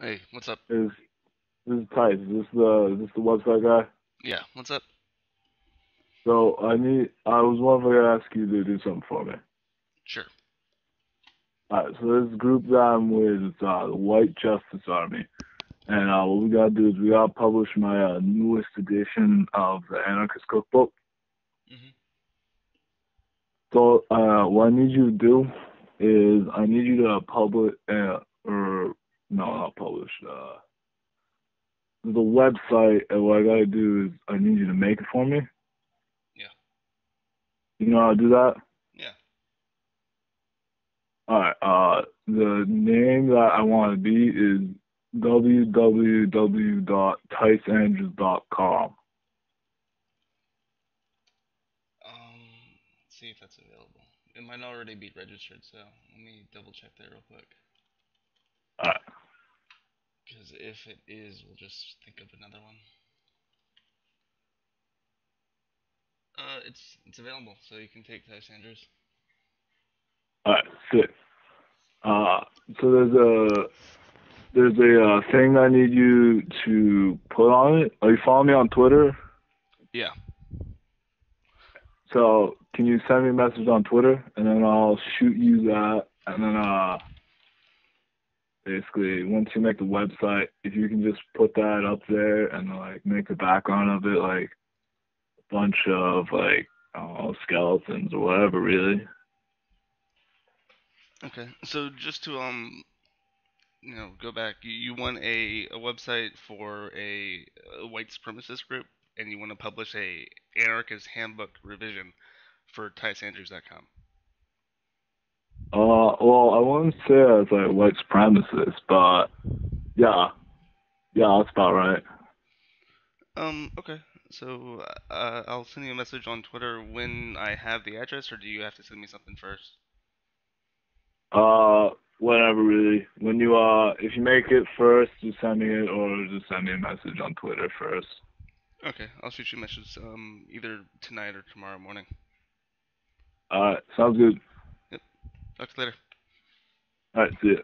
Hey, what's up? Is this is Tyce? Is this the is this the website guy? Yeah, what's up? So I need I was wondering if I could ask you to do something for me. Sure. Alright, so this group that I'm with is uh, the White Justice Army. And uh, what we gotta do is we gotta publish my uh, newest edition of the Anarchist Cookbook. Mhm. So uh, what I need you to do is I need you to publish uh, no, not publish. Uh, the website. And what I gotta do is I need you to make it for me. Yeah. You know how to do that? Yeah. Alright, uh, the name that I want to be is www.tyceandrews.com. Um, let's see if that's available. It might already be registered, so let me double check that real quick. Alright. Because if it is, we'll just think of another one. Uh, it's it's available, so you can take Tyce Andrews. Alright, sick. Uh, so there's a there's a uh, thing I need you to put on it. Are you following me on Twitter? Yeah. So can you send me a message on Twitter and then I'll shoot you that and then uh basically once you make the website, if you can just put that up there and like make the background of it like a bunch of like know, skeletons or whatever really. Okay. So just to um, you know, go back. You, want a, a website for a, a white supremacist group, and you want to publish a anarchist handbook revision for TyceAndrews.com. Uh well I wouldn't say I was like white supremacist, but yeah. Yeah, that's about right. Um. Okay. So uh, I'll send you a message on Twitter when I have the address, or do you have to send me something first? Uh, whatever, really. When you uh, if you make it first, just send me it, or just send me a message on Twitter first. Okay. I'll shoot you a message um either tonight or tomorrow morning. Alright, sounds good. Talk to you later. Alright, see ya.